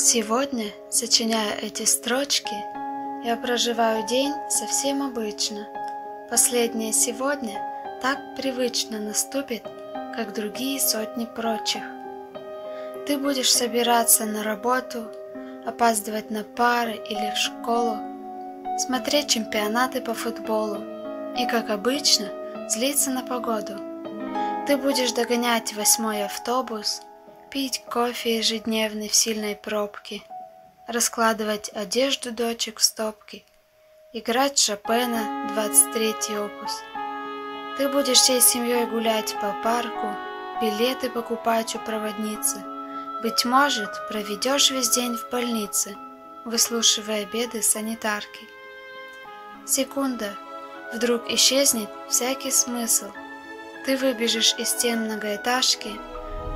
Сегодня, сочиняя эти строчки, я проживаю день совсем обычно. Последнее сегодня так привычно наступит, как другие сотни прочих. Ты будешь собираться на работу, опаздывать на пары или в школу, смотреть чемпионаты по футболу и, как обычно, злиться на погоду. Ты будешь догонять восьмой автобус, пить кофе ежедневный в сильной пробке, раскладывать одежду дочек в стопки, играть Шопена 23-й опус. Ты будешь всей семьей гулять по парку, билеты покупать у проводницы. Быть может, проведешь весь день в больнице, выслушивая беды санитарки. Секунда, вдруг исчезнет всякий смысл. Ты выбежишь из стен многоэтажки,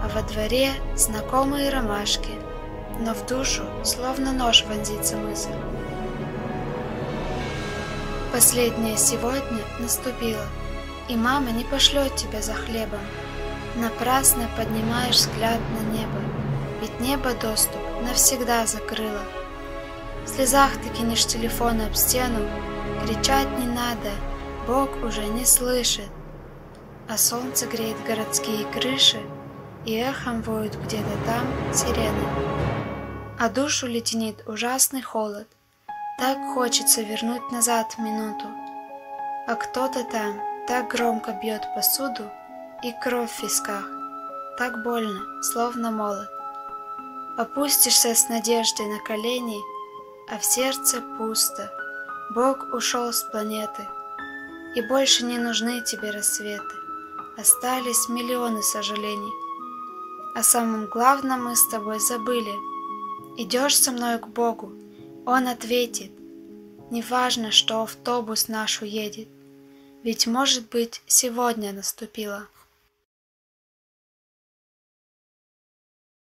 а во дворе знакомые ромашки, но в душу словно нож вонзится мысль. Последнее сегодня наступило, и мама не пошлет тебя за хлебом. Напрасно поднимаешь взгляд на небо, ведь небо доступ навсегда закрыло. В слезах ты кинешь телефон об стену, кричать не надо, Бог уже не слышит. А солнце греет городские крыши, и эхом воют где-то там сирены. А душу леденит ужасный холод, так хочется вернуть назад минуту. А кто-то там так громко бьет посуду, и кровь в висках, так больно, словно молот. Опустишься с надеждой на колени, а в сердце пусто. Бог ушел с планеты, и больше не нужны тебе рассветы. Остались миллионы сожалений. О самом главном мы с тобой забыли. Идешь со мной к Богу, Он ответит. Неважно, что автобус наш уедет, ведь, может быть, сегодня наступило.